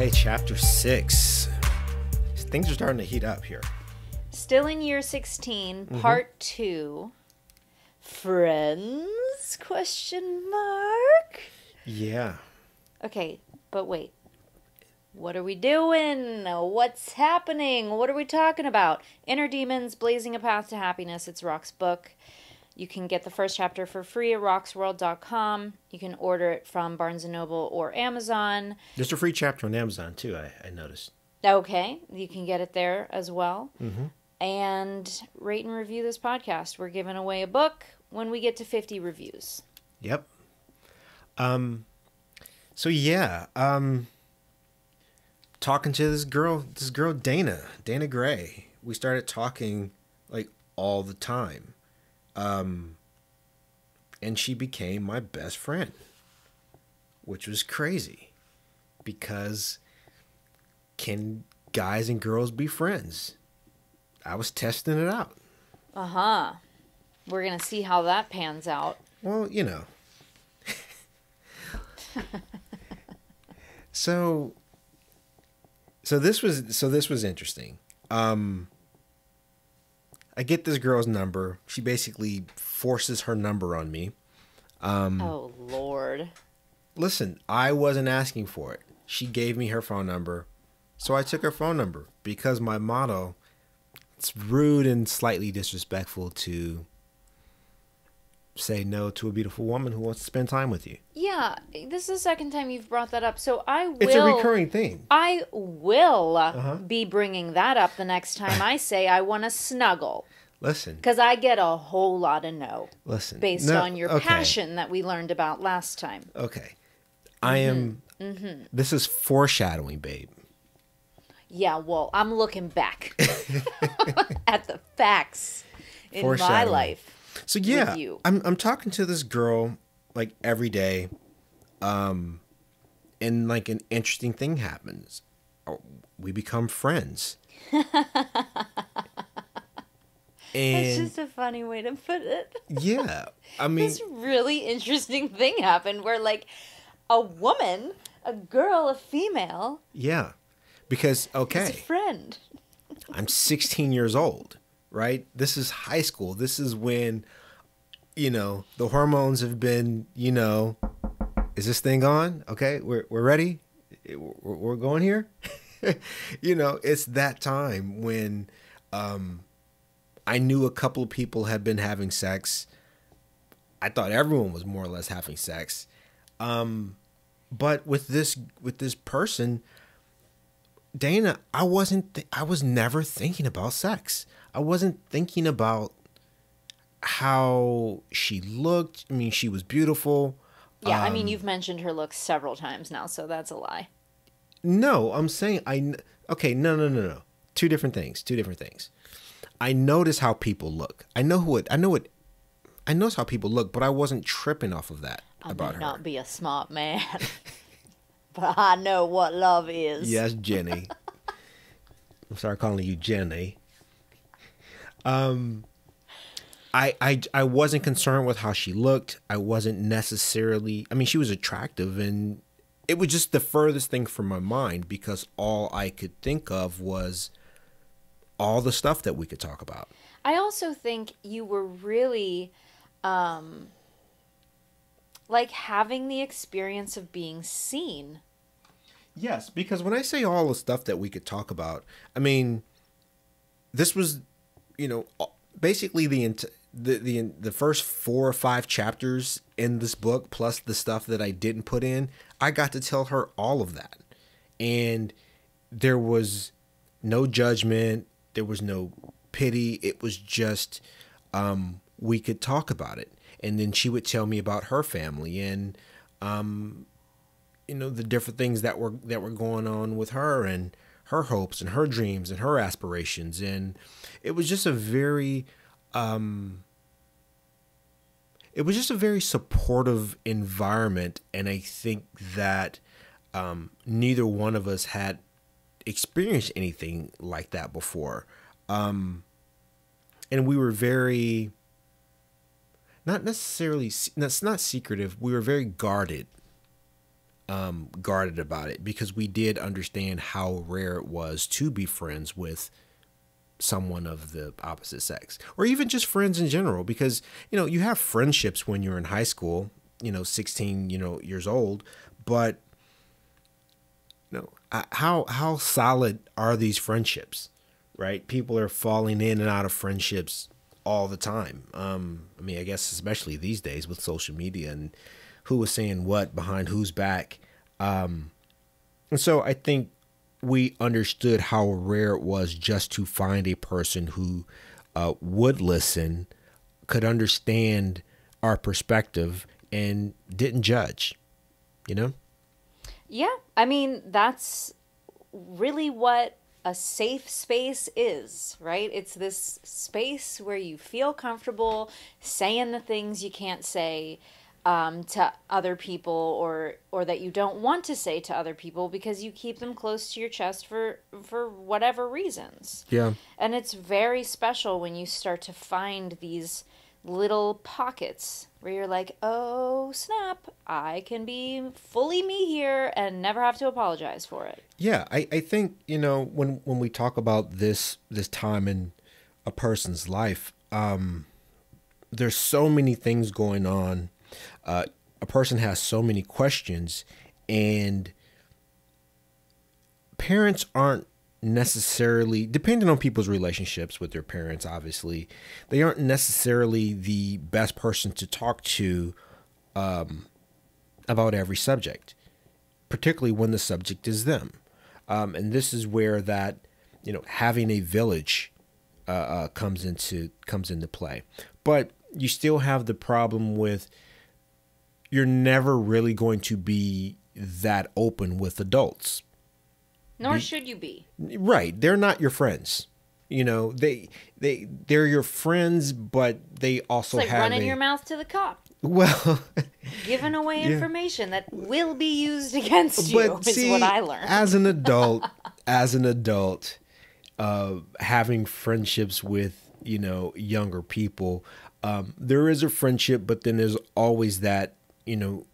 Okay, chapter six. Things are starting to heat up here. Still in year 16, mm-hmm. part 2. Friends? Question mark. Yeah. Okay, but wait. What are we doing? What's happening? What are we talking about? Inner Demons, Blazing a Path to Happiness. It's Roc's book. You can get the first chapter for free at rocsworld.com. You can order it from Barnes & Noble or Amazon. There's a free chapter on Amazon too, I, I noticed. Okay, you can get it there as well. And rate and review this podcast. We're giving away a book when we get to 50 reviews. Yep. Um so yeah, um talking to this girl this girl Dana, Dana Gray. We started talking like all the time. Um and she became my best friend. Which was crazy. Because can guys and girls be friends? I was testing it out. Uh huh. We're going to see how that pans out. Well, you know. so so this was so this was interesting. Um I get this girl's number. She basically forces her number on me. Um, oh, Lord. Listen, I wasn't asking for it. She gave me her phone number. So I took her phone number because my motto it's rude and slightly disrespectful to say no to a beautiful woman who wants to spend time with you. Yeah, this is the second time you've brought that up. So I will. It's a recurring thing. I will uh, Uh-huh. be bringing that up the next time I say I want to snuggle. Listen, Because I get a whole lot of no listen. based No, on your okay, passion that we learned about last time. Okay. I am Mm-hmm. this is foreshadowing, babe. Yeah, well, I'm looking back at the facts in my life. So yeah, you. I'm I'm talking to this girl like every day, um, and like an interesting thing happens. Oh, We become friends. It's and just a funny way to put it. yeah, I mean, this really interesting thing happened where, like, a woman, a girl, a female, yeah, because okay, friend. I'm 16 years old, right? This is high school. This is when, you know, the hormones have been, you know, is this thing on? Okay, we're, we're ready. We're, we're going here. you know, it's that time when um, I knew a couple of people had been having sex. I thought everyone was more or less having sex. Um, but with this with this person, Dana, I wasn't. I was never thinking about sex. I wasn't thinking about how she looked. I mean, she was beautiful. Yeah, I Um, mean, you've mentioned her looks several times now, so that's a lie. No, I'm saying I. Okay, no, no, no, no. Two different things. Two different things. I notice how people look. I know who it. I know it. I notice how people look, but I wasn't tripping off of that I about her. not be a smart man, but I know what love is. Yes, Jenny. I'm sorry calling you Jenny. Um I, I I wasn't concerned with how she looked. I wasn't necessarily I mean she was attractive and it was just the furthest thing from my mind because all I could think of was all the stuff that we could talk about. I also think you were really um like having the experience of being seen. Yes, because when I say all the stuff that we could talk about, I mean, this was, you know, basically the the the the first four or five chapters in this book, plus the stuff that I didn't put in. I got to tell her all of that, and there was no judgment. There was no pity. It was just um, we could talk about it, and then she would tell me about her family and you know the different things that were that were going on with her and her hopes and her dreams and her aspirations and it was just a very um it was just a very supportive environment and i think that um neither one of us had experienced anything like that before. Um and we were very not necessarily that's not secretive we were very guarded um, guarded about it because we did understand how rare it was to be friends with someone of the opposite sex or even just friends in general because you know you have friendships when you're in high school you know 16 you know years old but you know how how solid are these friendships right? People are falling in and out of friendships all the time. Um i mean i guess especially these days with social media and who was saying what behind whose back. Um and so i think we understood how rare it was just to find a person who uh, would listen, could understand our perspective, and didn't judge. You know? Yeah. I mean, that's really what a safe space is, right? It's this space where you feel comfortable saying the things you can't say um, to other people or or that you don't want to say to other people because you keep them close to your chest for for whatever reasons. Yeah. And it's very special when you start to find these little pockets where you're like, "Oh, snap, I can be fully me here and never have to apologize for it." Yeah, I, I think, you know, when when we talk about this this time in a person's life, um there's so many things going on uh, a person has so many questions, and parents aren't necessarily depending on people's relationships with their parents obviously they aren't necessarily the best person to talk to um, about every subject particularly when the subject is them. Um, and this is where that you know having a village uh, uh, comes into comes into play. But you still have the problem with you're never really going to be that open with adults. Nor be, should you be. Right. They're not your friends. You know, they they they're your friends, but they also it's like have running a, your mouth to the cop. Well, giving away yeah. information that will be used against you but is see, what I learned. as an adult, as an adult, uh, having friendships with you know younger people, um, there is a friendship, but then there's always that you know,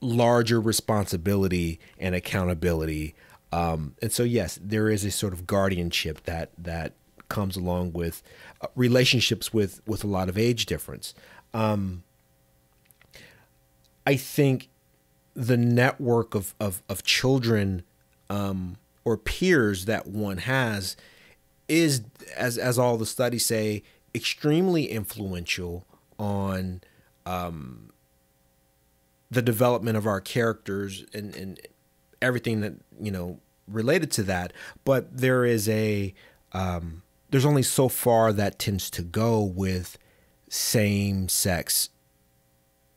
larger responsibility and accountability. Um, and so, yes, there is a sort of guardianship that that comes along with uh, relationships with with a lot of age difference. Um, I think the network of of, of children um, or peers that one has is, as as all the studies say, extremely influential on um, the development of our characters and, and everything that you know related to that but there is a um, there's only so far that tends to go with same sex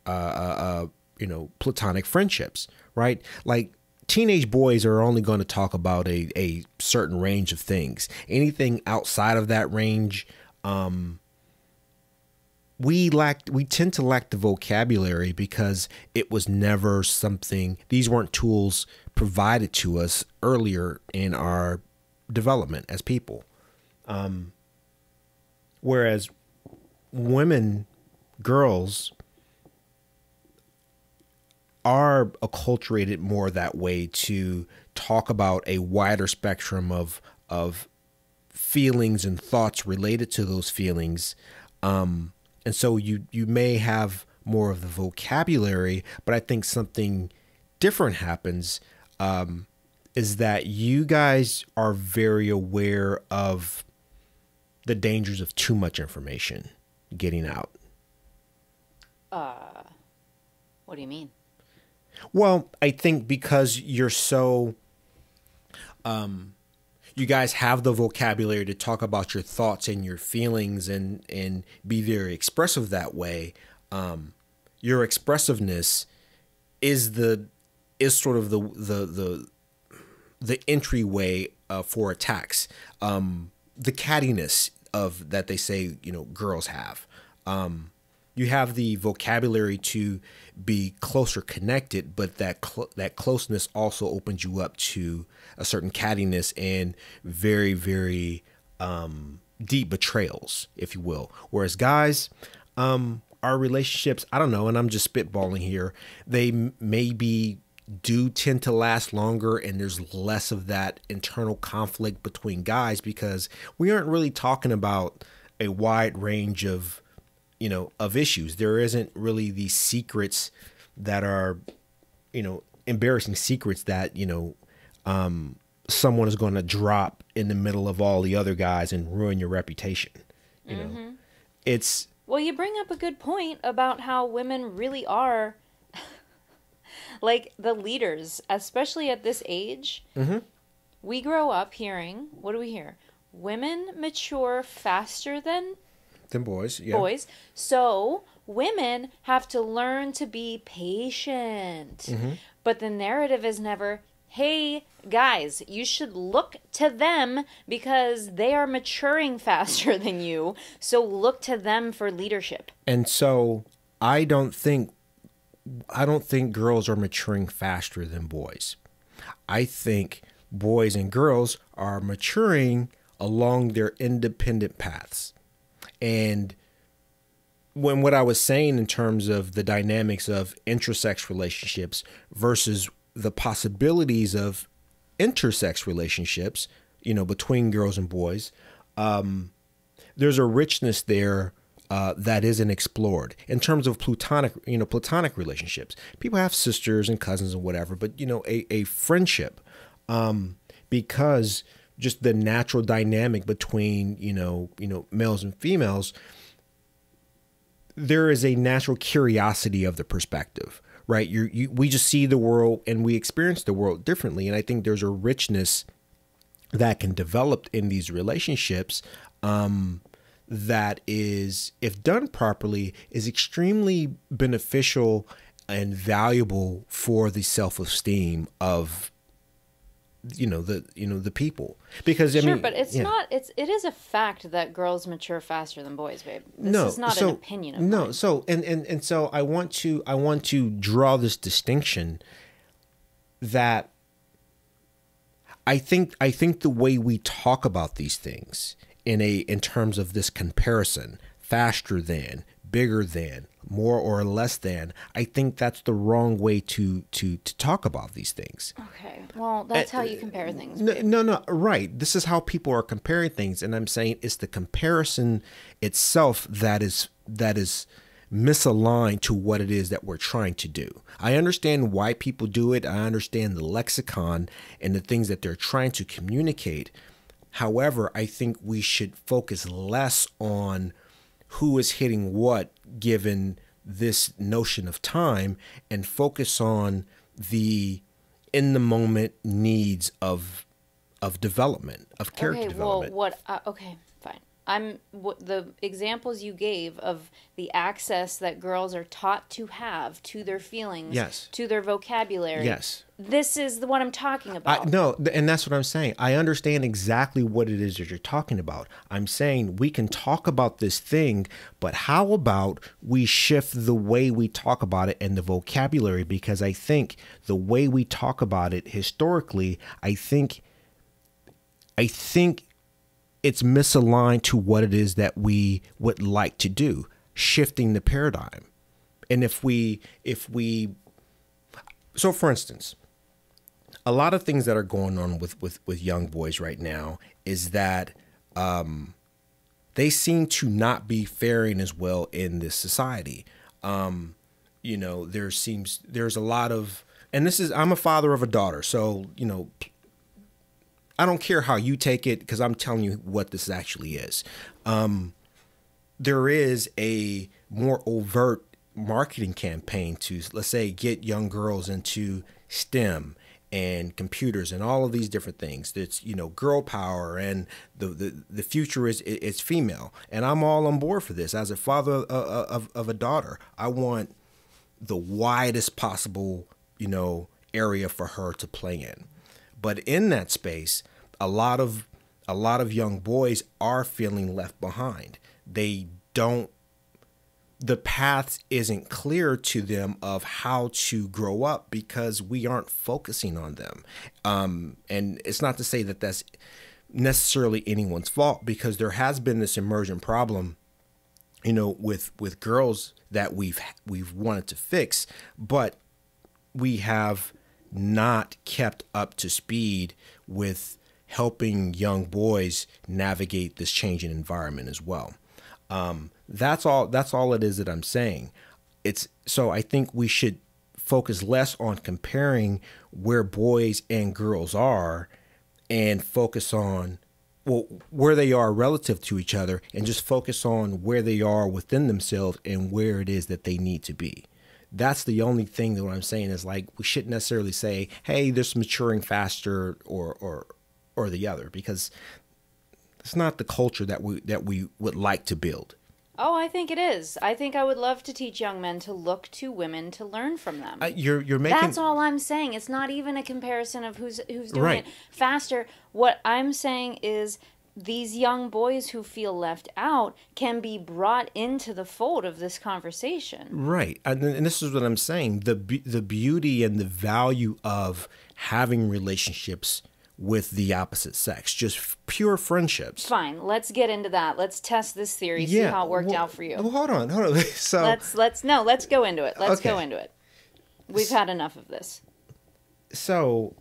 uh, uh, uh, you know platonic friendships right? Like teenage boys are only going to talk about a, a certain range of things. Anything outside of that range um, we lack we tend to lack the vocabulary because it was never something these weren't tools provided to us earlier in our development as people. Um, whereas women girls are acculturated more that way to talk about a wider spectrum of of feelings and thoughts related to those feelings. Um, and so you you may have more of the vocabulary, but I think something different happens. Um, is that you guys are very aware of the dangers of too much information getting out. Uh, what do you mean? Well, I think because you're so um, you guys have the vocabulary to talk about your thoughts and your feelings and and be very expressive that way. Um, your expressiveness is the is sort of the the the the entryway uh, for attacks. Um, the cattiness of that they say you know girls have. Um, you have the vocabulary to be closer connected, but that cl- that closeness also opens you up to a certain cattiness and very very um, deep betrayals, if you will. Whereas guys, um, our relationships, I don't know, and I'm just spitballing here. They m- may do tend to last longer and there's less of that internal conflict between guys because we aren't really talking about a wide range of you know of issues there isn't really these secrets that are you know embarrassing secrets that you know um someone is going to drop in the middle of all the other guys and ruin your reputation you know it's Well, you bring up a good point about how women really are like the leaders, especially at this age. Mm-hmm. We grow up hearing, what do we hear? Women mature faster than them boys yeah boys. So women have to learn to be patient. Mm-hmm. But the narrative is never, hey, guys, you should look to them because they are maturing faster than you. So look to them for leadership. And so I don't think I don't think girls are maturing faster than boys. I think boys and girls are maturing along their independent paths. And when what I was saying in terms of the dynamics of intersex relationships versus the possibilities of intersex relationships, you know, between girls and boys, um, there's a richness there uh, that isn't explored in terms of platonic, you know, platonic relationships. People have sisters and cousins and whatever, but you know, a, a friendship, um, because just the natural dynamic between you know, you know, males and females, there is a natural curiosity of the perspective, right? You, you, we just see the world and we experience the world differently, and I think there's a richness that can develop in these relationships. Um, that is, if done properly, is extremely beneficial and valuable for the self esteem of you know the you know the people because I sure, mean, but it's yeah. not. It's it is a fact that girls mature faster than boys, babe. This no, is not so, an opinion of no. mine. So and, and and so I want to I want to draw this distinction that I think I think the way we talk about these things in a in terms of this comparison, faster than, bigger than, more or less than, I think that's the wrong way to to to talk about these things. Okay, well, that's how you compare things. No, no, no, right. This is how people are comparing things, and I'm saying it's the comparison itself that is that is misaligned to what it is that we're trying to do. I understand why people do it. I understand the lexicon and the things that they're trying to communicate. However, I think we should focus less on who is hitting what given this notion of time and focus on the in the moment needs of of development of character okay, development. well, what? Uh, okay. I'm what the examples you gave of the access that girls are taught to have to their feelings, Yes. to their vocabulary. Yes. This is the one I'm talking I, about. no, and that's what I'm saying. I understand exactly what it is that you're talking about. I'm saying we can talk about this thing, but how about we shift the way we talk about it and the vocabulary? Because I think the way we talk about it historically, I think, I think it's misaligned to what it is that we would like to do, shifting the paradigm. And if we, if we, so for instance, a lot of things that are going on with with with young boys right now is that um, they seem to not be faring as well in this society. Um, you know, there seems there's a lot of, and this is I'm a father of a daughter, so you know, I don't care how you take it because I'm telling you what this actually is. Um, there is a more overt marketing campaign to let's say get young girls into STEM and computers and all of these different things. That's you know girl power and the the, the future is it's female and I'm all on board for this as a father of, of, of a daughter. I want the widest possible you know area for her to play in. But in that space, a lot of a lot of young boys are feeling left behind. They don't the path isn't clear to them of how to grow up because we aren't focusing on them. Um, and it's not to say that that's necessarily anyone's fault because there has been this emergent problem, you know, with with girls that we've we've wanted to fix, but we have not kept up to speed with helping young boys navigate this changing environment as well. Um, that's all. That's all it is that I'm saying. It's so I think we should focus less on comparing where boys and girls are, and focus on well where they are relative to each other, and just focus on where they are within themselves and where it is that they need to be that's the only thing that what I'm saying is like we shouldn't necessarily say, hey, this maturing faster or or or the other because it's not the culture that we that we would like to build. Oh, I think it is. I think I would love to teach young men to look to women to learn from them. Uh, you're you're making That's all I'm saying. It's not even a comparison of who's who's doing Right. it faster. What I'm saying is these young boys who feel left out can be brought into the fold of this conversation. right, and, and this is what I'm saying the the beauty and the value of having relationships with the opposite sex, just pure friendships. Fine, let's get into that. Let's test this theory, see how it worked well- out for you. Well, hold on, hold on. So let's let's no, let's go into it. Let's go into it. We've had enough of this. so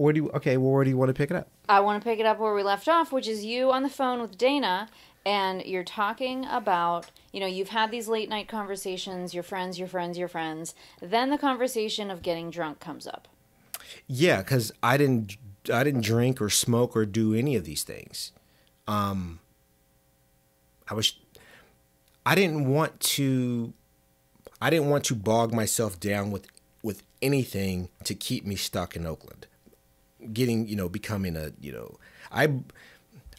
where do you okay? Well, where do you want to pick it up? I want to pick it up where we left off, which is you on the phone with Dana, and you're talking about, you know, you've had these late night conversations, your friends, your friends, your friends. Then the conversation of getting drunk comes up. Yeah, because I didn't I didn't drink or smoke or do any of these things. Um, I was I didn't want to I didn't want to bog myself down with with anything to keep me stuck in Oakland. Getting you know becoming a you know I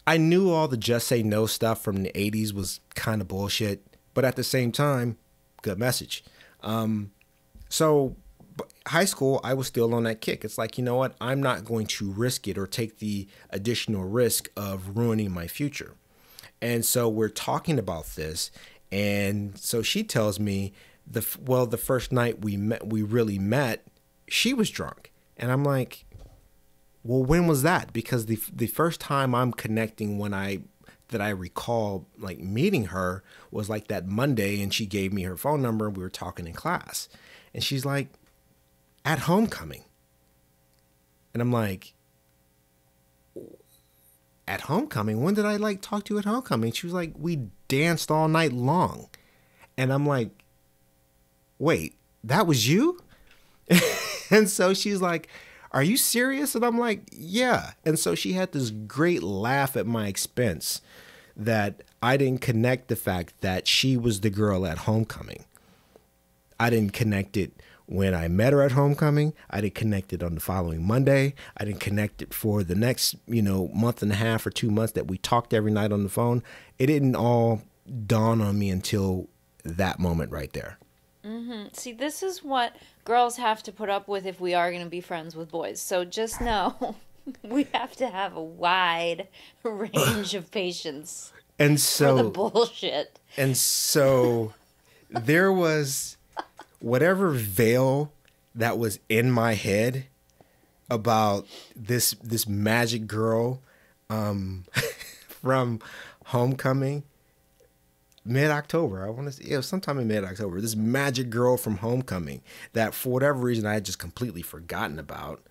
I knew all the just say no stuff from the '80s was kind of bullshit, but at the same time, good message. Um, so high school, I was still on that kick. It's like, you know what? I'm not going to risk it or take the additional risk of ruining my future. And so we're talking about this. And so she tells me the well, the first night we met, we really met, she was drunk. And I'm like, well, when was that? Because the the first time I'm connecting when I that I recall like meeting her was like that Monday and she gave me her phone number and we were talking in class. And she's like at homecoming. And I'm like at homecoming, when did I like talk to you at homecoming? She was like we danced all night long. And I'm like wait, that was you? and so she's like, Are you serious? And I'm like, Yeah. And so she had this great laugh at my expense that I didn't connect the fact that she was the girl at homecoming. I didn't connect it when I met her at homecoming. I didn't connect it on the following Monday. I didn't connect it for the next, you know, month and a half or two months that we talked every night on the phone. It didn't all dawn on me until that moment right there. Mm-hmm. See, this is what girls have to put up with if we are going to be friends with boys. So just know we have to have a wide range of patience And for the so bullshit. and so there was whatever veil that was in my head about this this magic girl um from homecoming mid October. I want to say it was sometime in mid October. This magic girl from Homecoming that for whatever reason I had just completely forgotten about.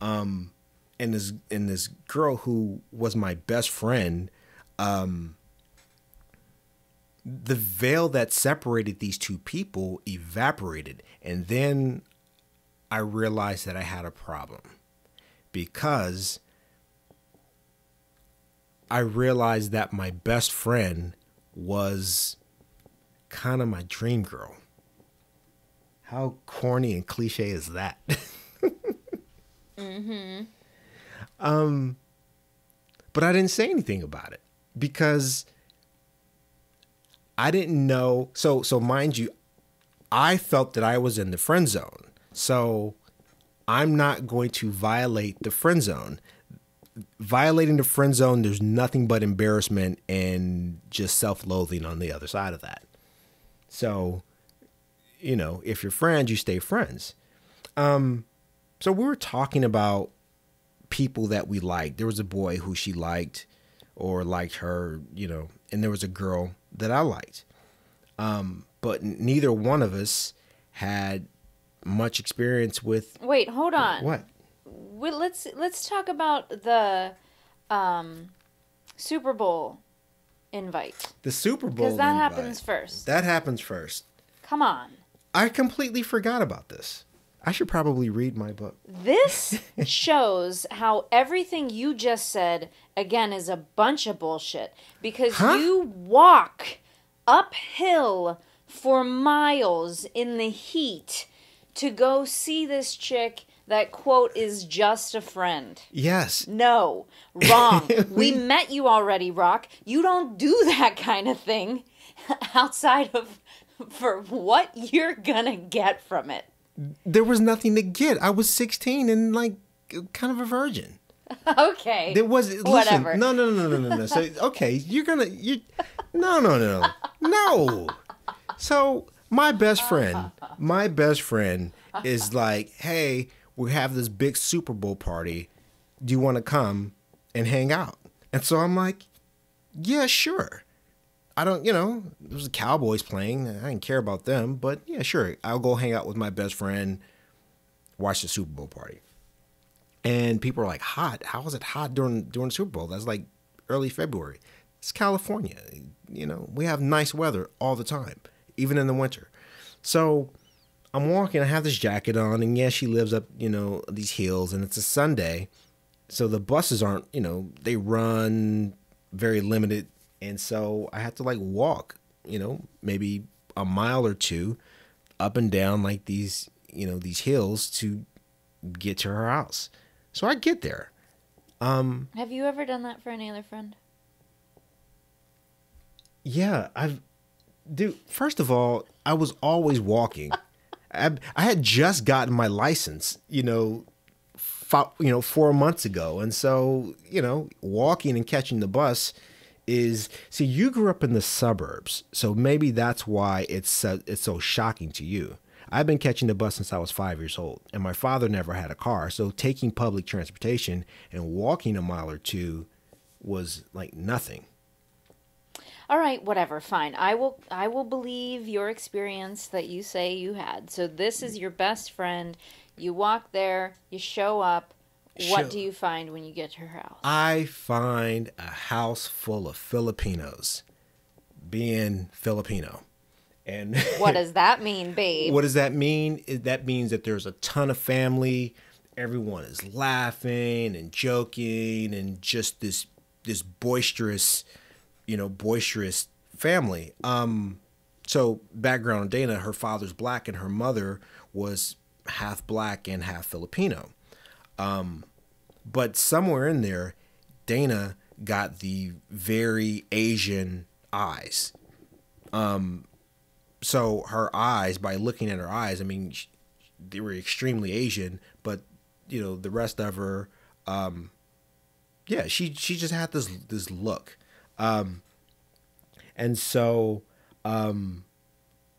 Um, and this and this girl who was my best friend. Um, the veil that separated these two people evaporated, and then I realized that I had a problem because I realized that my best friend was kind of my dream girl. How corny and cliche is that? Um, but I didn't say anything about it because I didn't know. So, so mind you, I felt that I was in the friend zone. So I'm not going to violate the friend zone. Violating the friend zone, there's nothing but embarrassment and just self loathing on the other side of that. So, you know, if you're friends, you stay friends. Um, so we were talking about people that we liked. There was a boy who she liked or liked her, you know, and there was a girl that I liked. Um, but neither one of us had much experience with Wait, hold on. what? We, let's let's talk about the um, Super Bowl invite The Super Bowl. because that invite. happens first. That happens first. Come on. I completely forgot about this. I should probably read my book. This shows how everything you just said again is a bunch of bullshit because Huh? you walk uphill for miles in the heat to go see this chick that quote is just a friend. Yes. No, wrong. we met you already, Roc. You don't do that kind of thing outside of for what you're gonna get from it. There was nothing to get. I was 16 and like kind of a virgin. Okay. There was listen, Whatever. No, no, no, no, no, no. So okay, you're gonna you. No, no, no, no. So my best friend, my best friend is like, hey, we have this big Super Bowl party. Do you want to come and hang out? And so I'm like, yeah, sure. I don't, you know, there was the Cowboys playing. I didn't care about them, but yeah, sure. I'll go hang out with my best friend, watch the Super Bowl party. And people are like, hot? How is it hot during during the Super Bowl? That's like early February. It's California. You know, we have nice weather all the time, even in the winter. So I'm walking, I have this jacket on, and yeah, she lives up, you know, these hills, and it's a Sunday. So the buses aren't, you know, they run very limited. And so I have to like walk, you know, maybe a mile or two up and down like these, you know, these hills to get to her house. So I get there. Um Have you ever done that for any other friend? Yeah, I've, dude. First of all, I was always walking. I, I had just gotten my license, you know, you know, four months ago, and so you know, walking and catching the bus is. See, you grew up in the suburbs, so maybe that's why it's it's so shocking to you. I've been catching the bus since I was five years old, and my father never had a car, so taking public transportation and walking a mile or two was like nothing. All right, whatever, fine. I will I will believe your experience that you say you had. So this is your best friend. You walk there, you show up. What Show- do you find when you get to her house? I find a house full of Filipinos being Filipino. And What does that mean, babe? what does that mean? That means that there's a ton of family. Everyone is laughing and joking and just this this boisterous, you know, boisterous family. Um so background on Dana, her father's black and her mother was half black and half Filipino. Um but somewhere in there, Dana got the very Asian eyes. Um, so her eyes, by looking at her eyes, I mean, they were extremely Asian, but you know, the rest of her, um, yeah, she she just had this this look, um, and so um,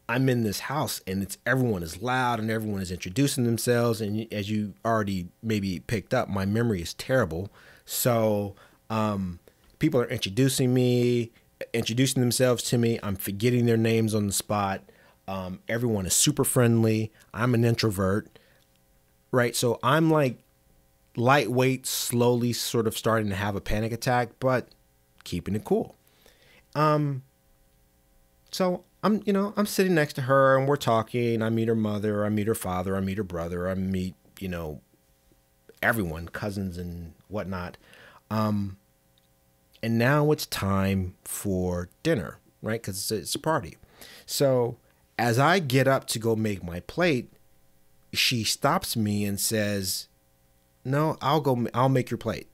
I'm in this house and it's everyone is loud and everyone is introducing themselves. And as you already maybe picked up my memory is terrible. So um, people are introducing me introducing themselves to me. I'm forgetting their names on the spot. Um, everyone is super friendly. I'm an introvert right? So I'm like lightweight slowly sort of starting to have a panic attack but keeping it cool um so I'm, you know, I'm sitting next to her and we're talking. I meet her mother, I meet her father, I meet her brother, I meet, you know, everyone, cousins and whatnot. Um, and now it's time for dinner, right? Because it's, it's a party. So as I get up to go make my plate, she stops me and says, "No, I'll go. I'll make your plate."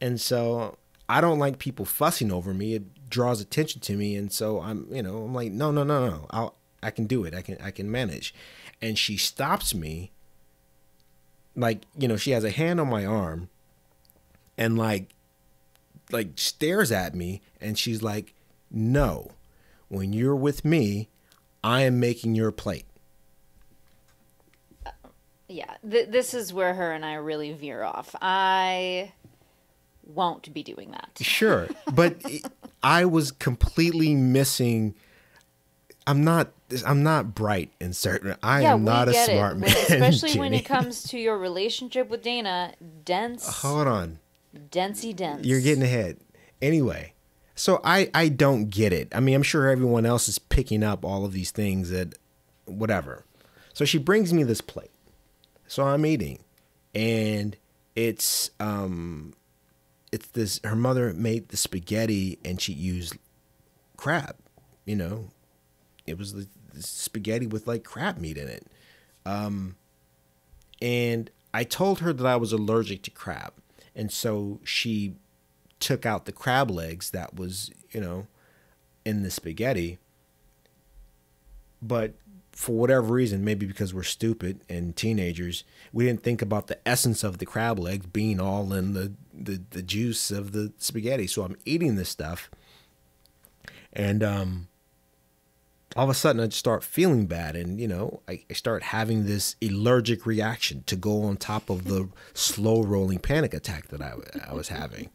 And so I don't like people fussing over me. It draws attention to me, and so I'm, you know, I'm like, no, no, no, no. I'll, I can do it. I can, I can manage. And she stops me. Like, you know, she has a hand on my arm, and like, like stares at me, and she's like, no, when you're with me, I am making your plate. Uh, yeah, th- this is where her and I really veer off. I won't be doing that. Sure, but I was completely missing I'm not I'm not bright in certain. I yeah, am not a smart it. man, especially when it comes to your relationship with Dana. Dense, Hold on. densey dense. You're getting ahead. Anyway, so I I don't get it. I mean, I'm sure everyone else is picking up all of these things that whatever. So she brings me this plate. So I'm eating and it's um it's this her mother made the spaghetti and she used crab, you know. It was the, the spaghetti with like crab meat in it. Um and I told her that I was allergic to crab. And so she took out the crab legs that was, you know, in the spaghetti. But for whatever reason, maybe because we're stupid and teenagers, we didn't think about the essence of the crab legs being all in the, the, the juice of the spaghetti. So I'm eating this stuff. And um, all of a sudden I just start feeling bad and you know I, I start having this allergic reaction to go on top of the slow rolling panic attack that I, I was having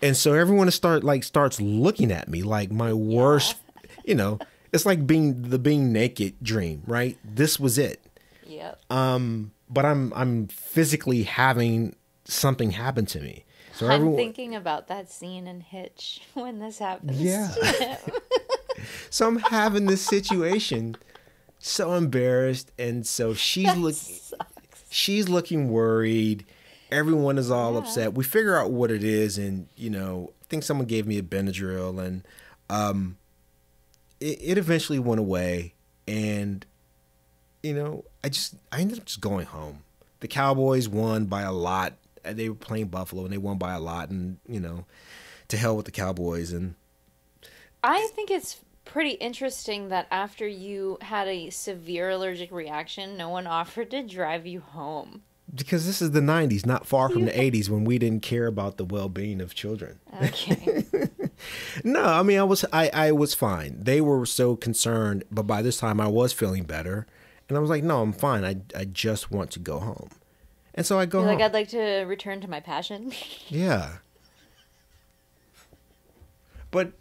and so everyone start like starts looking at me like my worst you know it's like being the being naked dream right this was it Yep. um but i'm i'm physically having something happened to me so I'm everyone thinking about that scene in Hitch when this happens. Yeah. So I'm having this situation, so embarrassed, and so she's look, she's looking worried. Everyone is all Yeah. upset. We figure out what it is, and you know, I think someone gave me a Benadryl, and um, it, it eventually went away. And you know, I just I ended up just going home. The Cowboys won by a lot. Uh, They were playing Buffalo, and they won by a lot. And you know, to hell with the Cowboys. And I think it's pretty interesting that after you had a severe allergic reaction, no one offered to drive you home. because this is the 90s not far from the 80s when we didn't care about the well-being of children Okay. no i mean i was i i was fine they were so concerned but by this time i was feeling better and i was like no i'm fine i i just want to go home and so i go like, I'd like to return to my passion. yeah but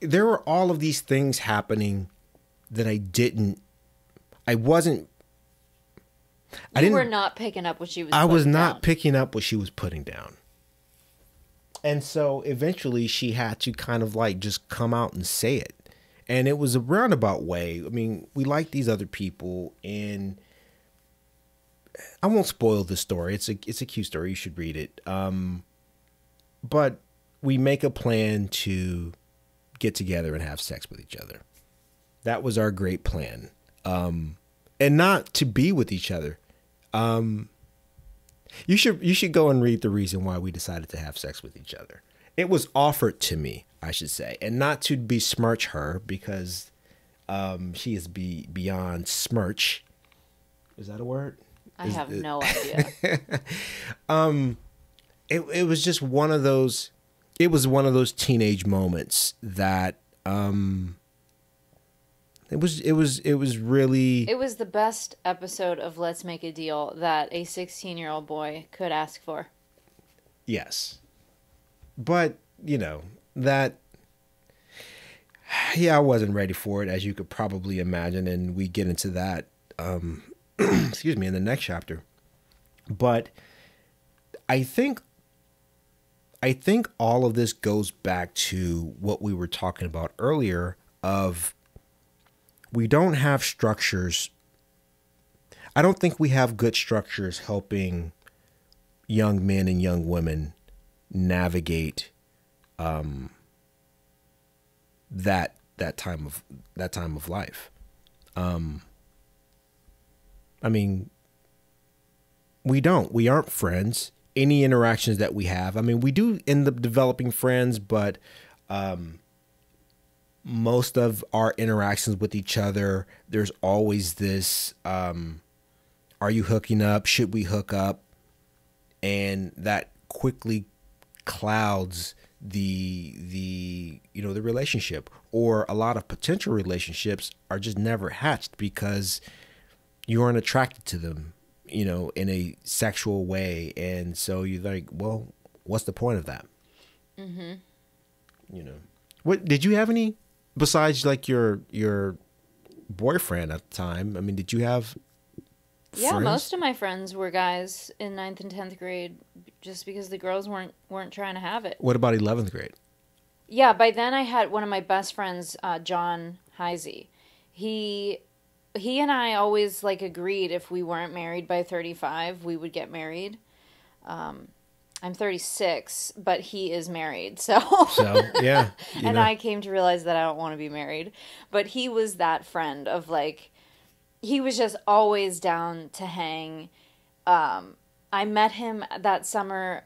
there were all of these things happening that i didn't i wasn't I you didn't were not picking up what she was I was not down. picking up what she was putting down. And so eventually she had to kind of like just come out and say it. And it was a roundabout way. I mean, we like these other people and I won't spoil the story. It's a it's a cute story. You should read it. Um but we make a plan to get together and have sex with each other. That was our great plan. Um and not to be with each other. Um, you should you should go and read the reason why we decided to have sex with each other. It was offered to me, I should say, and not to besmirch her because um, she is be beyond smirch. Is that a word? I have no idea. it it was just one of those it was one of those teenage moments that um it was it was it was really it was the best episode of Let's Make a Deal that a 16 year old boy could ask for. yes but you know that yeah i wasn't ready for it as you could probably imagine and we get into that um excuse me in the next chapter. But i think i think all of this goes back to what we were talking about earlier of we don't have structures. I don't think we have good structures helping young men and young women navigate um that that time of that time of life. Um i mean we don't. We aren't friends. Any interactions that we have i mean we do end up developing friends but um most of our interactions with each other there's always this um are you hooking up? Should we hook up? And that quickly clouds the the you know the relationship or a lot of potential relationships are just never hatched because you aren't attracted to them you know in a sexual way and so you're like well what's the point of that mm-hmm. you know what did you have any besides like your your boyfriend at the time, I mean, did you have? Yeah, friends? most of my friends were guys in ninth and tenth grade, just because the girls weren't weren't trying to have it. What about eleventh grade? Yeah, by then I had one of my best friends, uh, John Heisey. He he and I always like agreed if we weren't married by thirty five, we would get married. Um, I'm 36, but he is married, so. So yeah, and know. I came to realize that I don't want to be married. But he was that friend of like, he was just always down to hang. Um, I met him that summer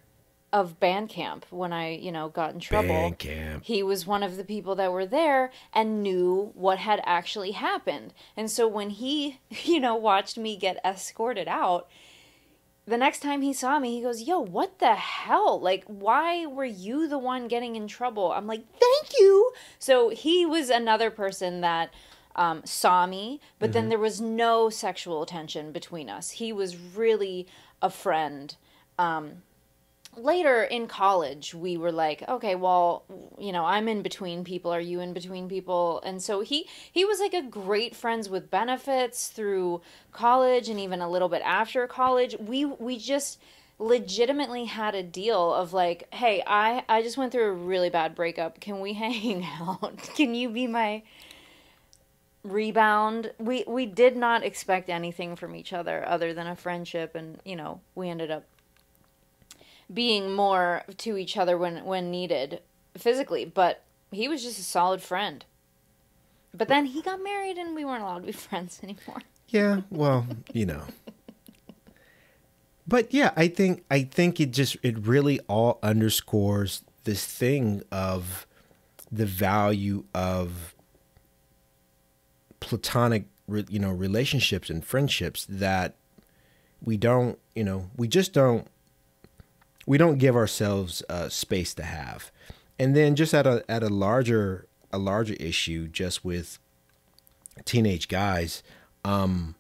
of band camp when I, you know, got in trouble. Band camp. He was one of the people that were there and knew what had actually happened. And so when he, you know, watched me get escorted out, the next time he saw me, he goes, Yo, what the hell? Like, why were you the one getting in trouble? I'm like, Thank you. So he was another person that um, saw me, but then there was no sexual tension between us. He was really a friend. Um, later in college we were like okay well you know i'm in between people are you in between people. And so he he was like a great friends with benefits through college and even a little bit after college. We we just legitimately had a deal of like hey i i just went through a really bad breakup. Can we hang out? Can you be my rebound? We we did not expect anything from each other other than a friendship and you know we ended up being more to each other when when needed physically but he was just a solid friend but then he got married and we weren't allowed to be friends anymore Yeah, well, you know. But yeah, I think I think it just it really all underscores this thing of the value of platonic you know relationships and friendships that we don't, you know, we just don't we don't give ourselves uh, space to have. And then just at a at a larger a larger issue just with teenage guys um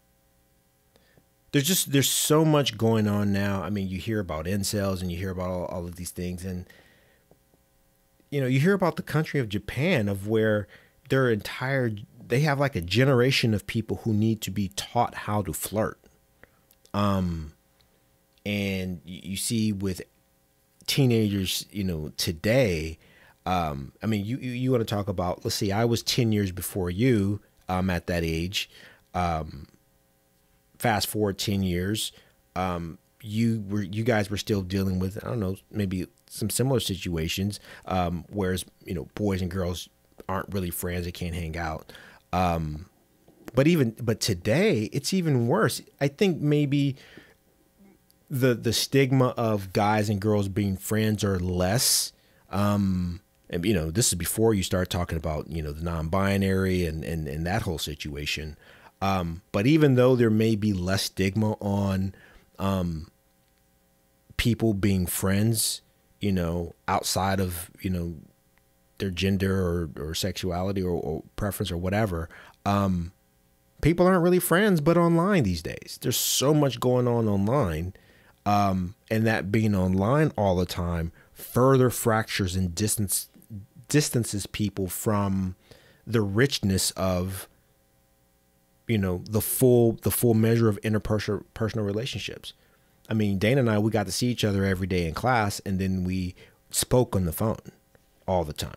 there's just there's so much going on now i mean you hear about incels and you hear about all, all of these things and you know you hear about the country of japan of where their entire they have like a generation of people who need to be taught how to flirt um and you, you see with teenagers you know today um i mean you you, you want to talk about let's see i was 10 years before you um at that age. Um fast forward 10 years um you were you guys were still dealing with i don't know maybe some similar situations um whereas you know boys and girls aren't really friends they can't hang out. Um but even but today it's even worse. I think maybe the the stigma of guys and girls being friends are less um and you know this is before you start talking about you know the non-binary and and, and that whole situation. Um but even though there may be less stigma on um people being friends you know outside of you know their gender or, or sexuality or, or preference or whatever um people aren't really friends but online these days. There's so much going on online um, and that being online all the time further fractures and distance distances people from the richness of you know the full the full measure of interpersonal personal relationships. I mean dana and i we got to see each other every day in class and then we spoke on the phone all the time.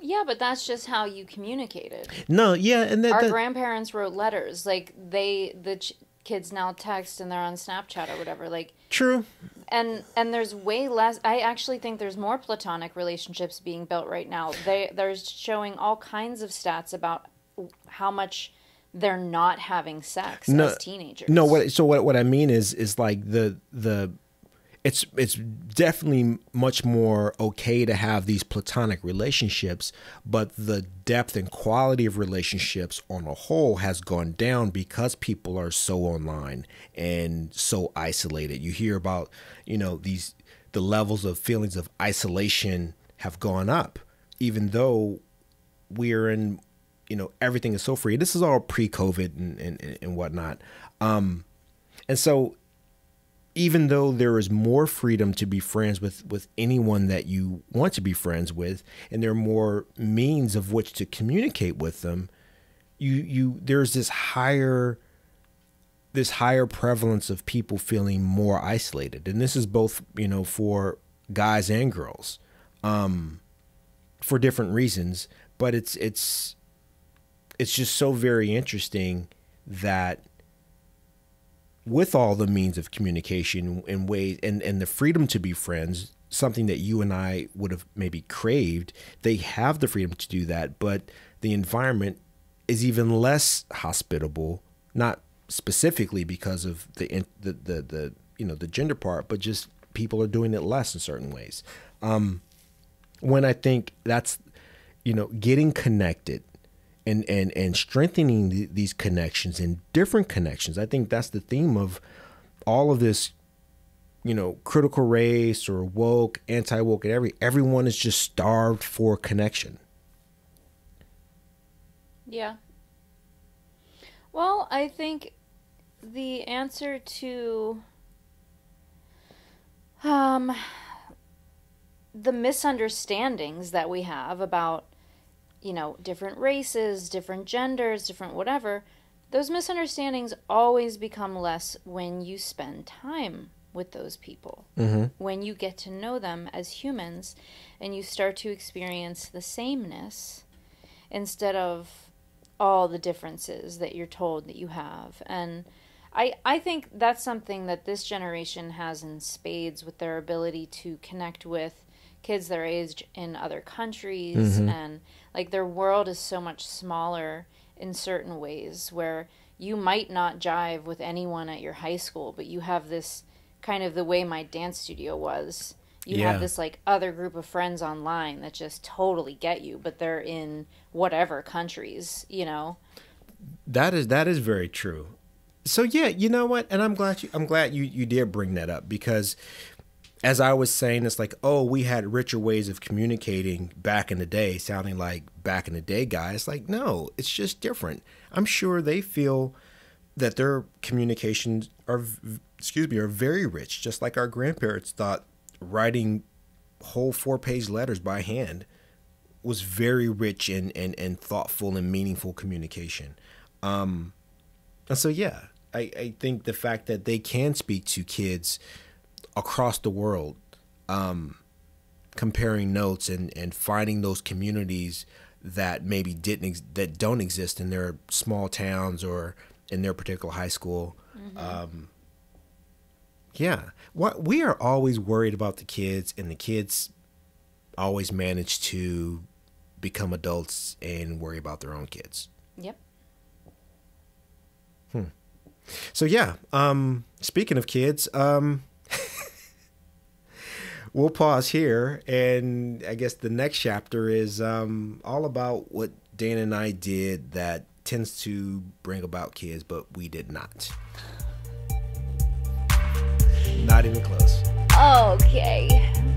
Yeah but that's just how you communicated. No yeah and that, our that grandparents wrote letters. Like they the kids now text and they're on snapchat or whatever like true. and and there's way less i actually think there's more platonic relationships being built right now. They they're showing all kinds of stats about how much they're not having sex No, as teenagers. No, what so what what I mean is is like the the it's it's definitely much more okay to have these platonic relationships, but the depth and quality of relationships on a whole has gone down because people are so online and so isolated. You hear about, you know, these the levels of feelings of isolation have gone up even though we're in you know everything is so free this is all pre-covid and and, and whatnot um and so even though there is more freedom to be friends with with anyone that you want to be friends with and there are more means of which to communicate with them you you there's this higher this higher prevalence of people feeling more isolated. And this is both you know for guys and girls um for different reasons but it's it's it's just so very interesting that with all the means of communication and ways and, and the freedom to be friends, something that you and I would have maybe craved, they have the freedom to do that, but the environment is even less hospitable, not specifically because of the the the, the you know the gender part, but just people are doing it less in certain ways. Um, when I think that's you know getting connected and and and strengthening the, these connections and different connections. I think that's the theme of all of this, you know, critical race or woke, anti woke, and every everyone is just starved for connection. Yeah. Well, I think the answer to um the misunderstandings that we have about you know, different races, different genders, different whatever, those misunderstandings always become less when you spend time with those people. Mm-hmm. When you get to know them as humans and you start to experience the sameness instead of all the differences that you're told that you have. And I, I think that's something that this generation has in spades with their ability to connect with kids their age in other countries Mm-hmm. and like their world is so much smaller in certain ways where you might not jive with anyone at your high school but you have this kind of the way my dance studio was you Yeah. have this like other group of friends online that just totally get you but they're in whatever countries you know That is that is very true. So yeah, you know what? And I'm glad you I'm glad you you did bring that up because as I was saying, it's like, oh, we had richer ways of communicating back in the day, sounding like back in the day guys. Like, no, it's just different. I'm sure they feel that their communications are, excuse me, are very rich, just like our grandparents thought writing whole four page letters by hand was very rich and, and, and thoughtful and meaningful communication. Um, and so, yeah, I, I think the fact that they can speak to kids across the world, um, comparing notes and, and finding those communities that maybe didn't ex- that don't exist in their small towns or in their particular high school. Um, yeah, what we are always worried about the kids, and the kids always manage to become adults and worry about their own kids. yep Hmm. So yeah, um, speaking of kids, um, we'll pause here, and I guess the next chapter is um, all about what Dana and I did that tends to bring about kids, but we did not. Not even close. okay